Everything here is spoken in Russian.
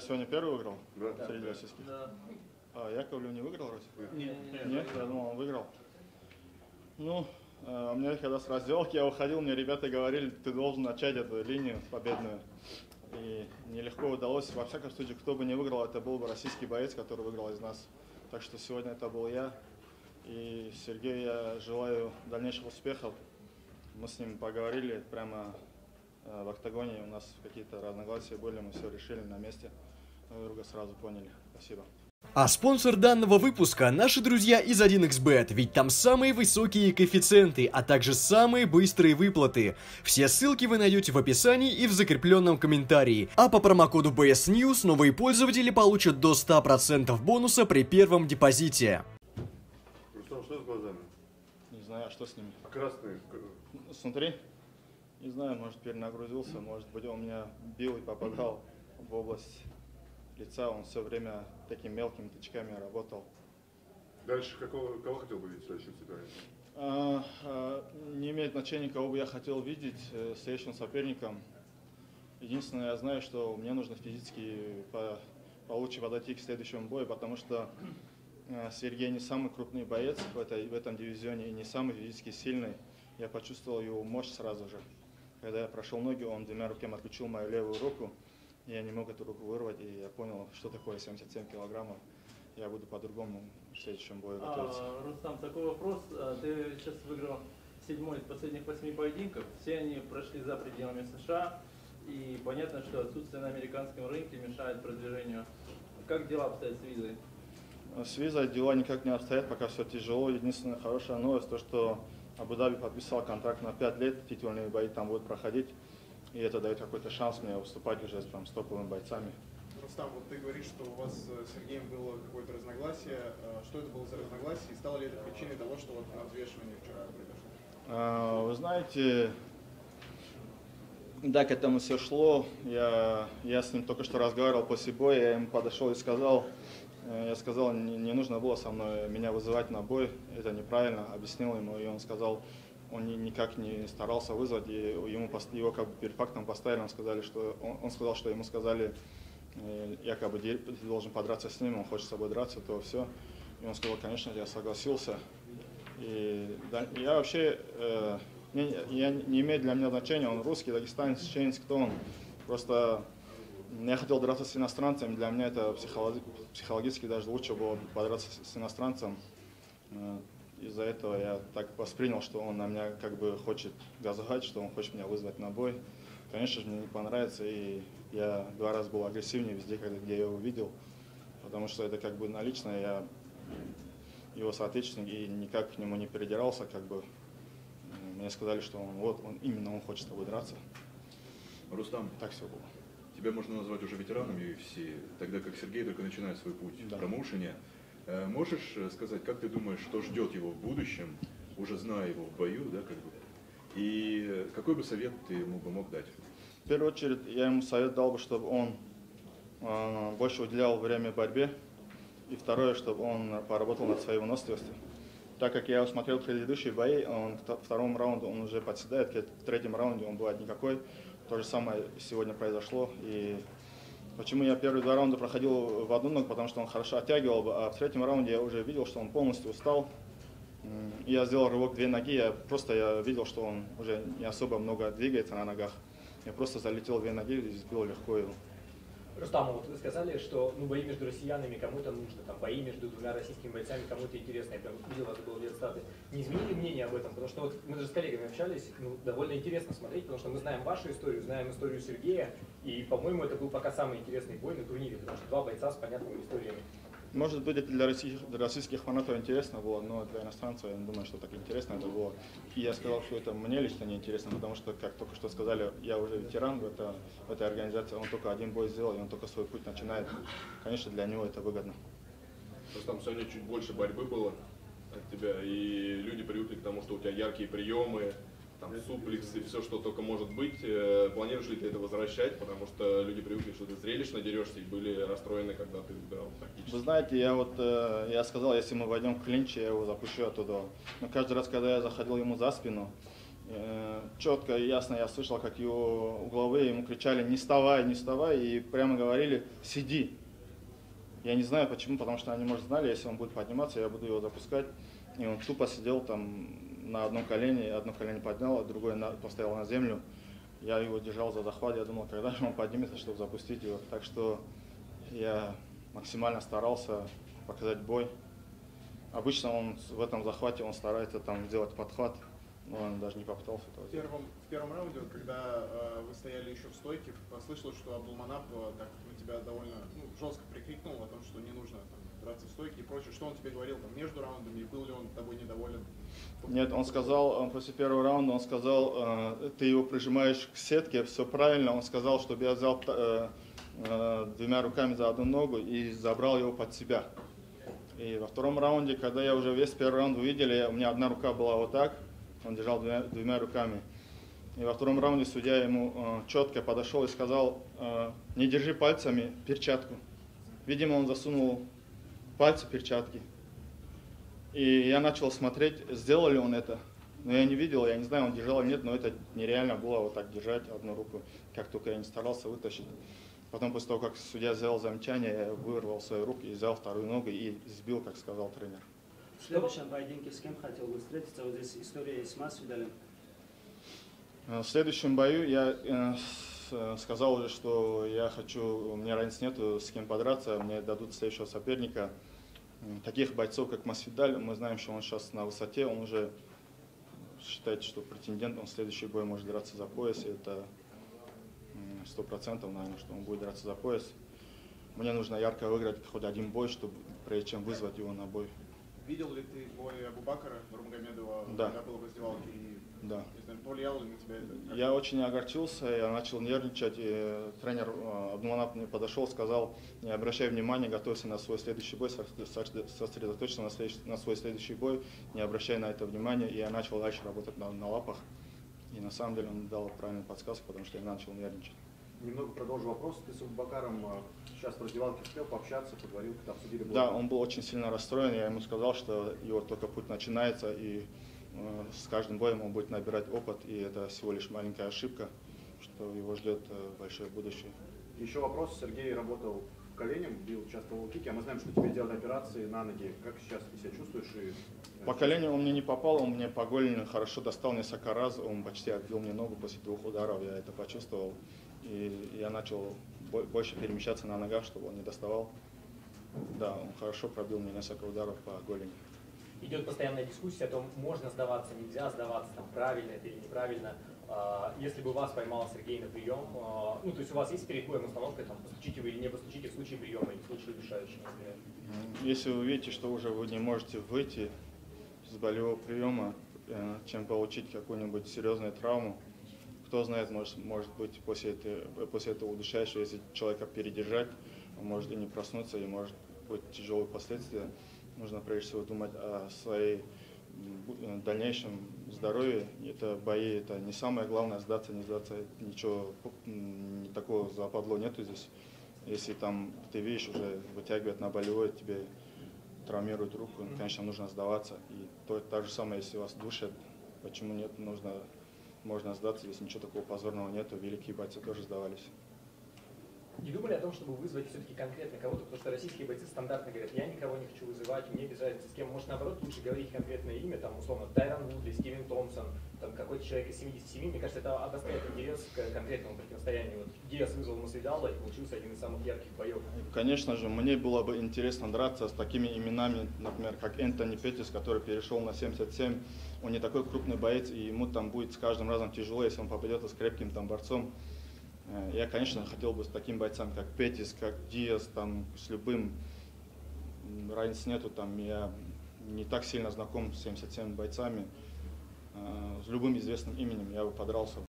я сегодня первый выиграл? Да. Среди российских. Да. А Яковлев не выиграл разве? Нет, Нет, я думал, он выиграл. Ну, э, у меня когда с раздевалки я уходил, мне ребята говорили, ты должен начать эту линию победную. И нелегко удалось. Во всяком случае, кто бы не выиграл, это был бы российский боец, который выиграл из нас. Так что сегодня это был я. И Сергею я желаю дальнейших успехов. Мы с ним поговорили прямо в октагоне. У нас какие-то разногласия были, мы все решили на месте. Друг друга сразу поняли. Спасибо. А спонсор данного выпуска – наши друзья из 1xbet, ведь там самые высокие коэффициенты, а также самые быстрые выплаты. Все ссылки вы найдете в описании и в закрепленном комментарии. А по промокоду BSNews новые пользователи получат до 100% бонуса при первом депозите. Рустам, что с глазами? Не знаю, а что с ними. Красные. Смотри, не знаю, может перенагрузился, может быть он меня бил и попадал в область лица, он все время такими мелкими тычками работал. Дальше какого, кого хотел бы видеть в следующем ситуации? А, а, не имеет значения, кого бы я хотел видеть э, следующим соперником. Единственное, я знаю, что мне нужно физически по, получше подойти к следующему бою, потому что э, Сергей не самый крупный боец в, этой, в этом дивизионе и не самый физически сильный. Я почувствовал его мощь сразу же. Когда я прошел ноги, он двумя руками отключил мою левую руку. Я не мог эту руку вырвать, и я понял, что такое 77 килограммов. Я буду по-другому в следующем бою готовиться. А, Рустам, такой вопрос. А, Ты сейчас выиграл седьмой из последних восьми поединков. Все они прошли за пределами США. И понятно, что отсутствие на американском рынке мешает продвижению. Как дела обстоят с визой? С визой дела никак не обстоят, пока все тяжело. Единственная хорошая новость, то что Абу-Даби подписал контракт на 5 лет, титульные бои там будут проходить. И это дает какой-то шанс мне выступать уже там, с топовыми бойцами. Рустам, вот ты говоришь, что у вас с Сергеем было какое-то разногласие. Э, Что это было за разногласие и стало ли это причиной того, что вот на взвешивании вчера произошло? А, Вы знаете, да, к этому все шло. Я, я с ним только что разговаривал после боя, я ему подошел и сказал, я сказал, не, нужно было со мной меня вызывать на бой, это неправильно, объяснил ему, и он сказал, он ни- никак не старался вызвать, и ему, его как бы перед фактом поставили, он, сказали, что, он, он сказал, что ему сказали, э, якобы ты должен подраться с ним, он хочет с собой драться, то все. И он сказал, конечно, я согласился. И да, я вообще, э, не, я, не имеет для меня значения, он русский, дагестанец, чеченец, кто он. Просто я хотел драться с иностранцем, для меня это психологи- психологически даже лучше было подраться с, иностранцем. Э, Из-за этого я так воспринял, что он на меня как бы хочет газовать, что он хочет меня вызвать на бой. Конечно же, мне не понравится, и я два раза был агрессивнее везде, где я его видел, потому что это как бы на личное, я его соотечественник и никак к нему не передирался, как бы мне сказали, что он вот, он именно он хочет с тобой драться. Рустам, Так все было. Тебя можно назвать уже ветераном UFC, тогда как Сергей только начинает свой путь Да. в промоушене. Э, Можешь э, сказать, как ты думаешь, что ждет его в будущем, уже зная его в бою, да, как бы? И какой бы совет ты ему бы мог дать? В первую очередь я ему совет дал бы, чтобы он э, больше уделял время борьбе. И второе, чтобы он поработал над своей выносливостью. Так как я смотрел предыдущие бои, он в вто- втором раунде он уже подседает, в третьем раунде он бывает никакой. То же самое сегодня произошло. И почему я первые два раунда проходил в одну ногу, потому что он хорошо оттягивал, а в третьем раунде я уже видел, что он полностью устал. Я сделал рывок две ноги, я просто я видел, что он уже не особо много двигается на ногах. Я просто залетел две ноги и сбил легко его. Рустам, вот вы сказали, что ну, бои между россиянами кому-то нужно, там, бои между двумя российскими бойцами кому-то интересно. Я прям видел, это был статы. Не изменили мнение об этом? Потому что вот мы же с коллегами общались, ну, довольно интересно смотреть, потому что мы знаем вашу историю, знаем историю Сергея, и, по-моему, это был пока самый интересный бой на турнире, потому что два бойца с понятными историями. Может быть, это для российских, для российских фанатов интересно было, но для иностранцев я не думаю, что так интересно это было. И я сказал, что это мне лично не интересно, потому что, как только что сказали, я уже ветеран в, это, в этой организации, он только один бой сделал, и он только свой путь начинает. Конечно, для него это выгодно. Просто там сегодня чуть больше борьбы было от тебя, и люди привыкли к тому, что у тебя яркие приемы, там суплексы, все, что только может быть. Э, Планируешь ли ты это возвращать, потому что люди привыкли, что ты зрелищно дерешься и были расстроены, когда ты играл тактически. Вы знаете, я вот, э, я сказал, если мы войдем в клинч, я его запущу оттуда. Но каждый раз, когда я заходил ему за спину, Э, четко и ясно я слышал, как его угловые ему кричали «не вставай, не вставай» и прямо говорили «сиди». Я не знаю почему, потому что они, может, знали, если он будет подниматься, я буду его запускать. И он тупо сидел там на одном колене, одно колено поднял, а другое на, поставил на землю. Я его держал за захват, я думал, когда же он поднимется, чтобы запустить его. Так что я максимально старался показать бой. Обычно он в этом захвате он старается там сделать подхват, но он даже не попытался этого В сделать. первом, в первом раунде, когда э, вы стояли еще в стойке, послышалось, что Абдулманап э, так на тебя довольно ну, жестко прикрикнул о том, что не нужно там, драться в стойке и прочее. Что он тебе говорил там между раундами, и был ли он тобой недоволен? Нет, он сказал, он после первого раунда, он сказал, э, ты его прижимаешь к сетке, все правильно. Он сказал, чтобы я взял э, э, двумя руками за одну ногу и забрал его под себя. И во втором раунде, когда я уже весь первый раунд увидели, у меня одна рука была вот так, он держал двумя, двумя руками. И во втором раунде судья ему э, четко подошел и сказал, э, не держи пальцами перчатку. Видимо, он засунул пальцы перчатки. И я начал смотреть, сделал ли он это. Но я не видел, я не знаю, он держал или нет, но это нереально было вот так держать одну руку, как только я не старался вытащить. Потом, после того, как судья сделал замечание, я вырвал свою руку и взял вторую ногу и сбил, как сказал тренер. В следующем поединке с кем хотел бы встретиться? Вот здесь история с Масвидалем. Э, В следующем бою я э, э, сказал уже, что я хочу, у меня разницы нету с кем подраться, мне дадут следующего соперника. Таких бойцов, как Масвидаль, мы знаем, что он сейчас на высоте, он уже считает, что претендент, он в следующий бой может драться за пояс, и это сто процентов, наверное, что он будет драться за пояс. Мне нужно ярко выиграть хоть один бой, чтобы, прежде чем вызвать его на бой. Видел ли ты бой Абубакара Нурмагомедова, Да. когда был в раздевалке? И, Да. повлияло ли на тебя это? Как- Я очень огорчился, я начал нервничать, и тренер э, Абдуманап мне подошел, сказал, не обращай внимания, готовься на свой следующий бой, сосредо- сосредо- сосредоточься на, следующий- на свой следующий бой, не обращай на это внимания, и я начал дальше работать на, на лапах, и на самом деле он дал правильную подсказку, потому что я начал нервничать. Немного продолжу вопрос. Ты с Абубакаром э, сейчас в раздевалке успел пообщаться, поговорил, как обсудили? Да, он был очень сильно расстроен, я ему сказал, что его только путь начинается, и э, с каждым боем он будет набирать опыт, и это всего лишь маленькая ошибка, что его ждет э, большое будущее. Еще вопрос. Сергей работал коленем, бил часто лоу-кики, а мы знаем, что тебе делали операции на ноги. Как сейчас ты себя чувствуешь? И, э, По коленю он мне не попал, он мне по голени хорошо достал несколько раз, он почти отбил мне ногу после двух ударов, я это почувствовал. И я начал бо- больше перемещаться на ногах, чтобы он не доставал. Да, он хорошо пробил мне несколько ударов по голени. Идет постоянная дискуссия о том, можно сдаваться, нельзя сдаваться, там, правильно это или неправильно. А, Если бы вас поймал Сергей на прием, а, ну, то есть у вас есть перед боем установка, там, постучите вы или не постучите в случае приема или в случае решающего, например. М, Если вы видите, что уже вы не можете выйти с болевого приема, э, чем получить какую-нибудь серьезную травму, кто знает, может, может быть после, этой, после этого удушающего, если человека передержать, он может и не проснуться, и может быть тяжелые последствия. Нужно прежде всего думать о своей дальнейшем здоровье. Это бои, это не самое главное, сдаться, не сдаться, ничего не такого западло нету здесь. Если там ты видишь, уже вытягивает на болевой, тебе травмирует руку, конечно, нужно сдаваться. И то, так же самое, если вас душат, почему нет, нужно, можно сдаться, здесь ничего такого позорного нету, великие бойцы тоже сдавались. Не думали о том, чтобы вызвать все-таки конкретно кого-то, потому что российские бойцы стандартно говорят, я никого не хочу вызывать, мне без разницы с кем. Может, наоборот, лучше говорить конкретное имя, там, условно, Тайрон Вудли, Стивен Томпсон, там, какой-то человек из 77. Мне кажется, это обостряет интерес к конкретному противостоянию. Вот Диас вызвал Масвидала, и получился один из самых ярких боев. Конечно же, мне было бы интересно драться с такими именами, например, как Энтони Петтис, который перешел на 77. Он не такой крупный боец, и ему там будет с каждым разом тяжело, если он попадет с крепким там борцом. Э, Я, конечно, хотел бы с таким бойцом, как Петтис, как Диас, там, с любым. Разницы нету, там, я не так сильно знаком с 77 бойцами. Э, С любым известным именем я бы подрался.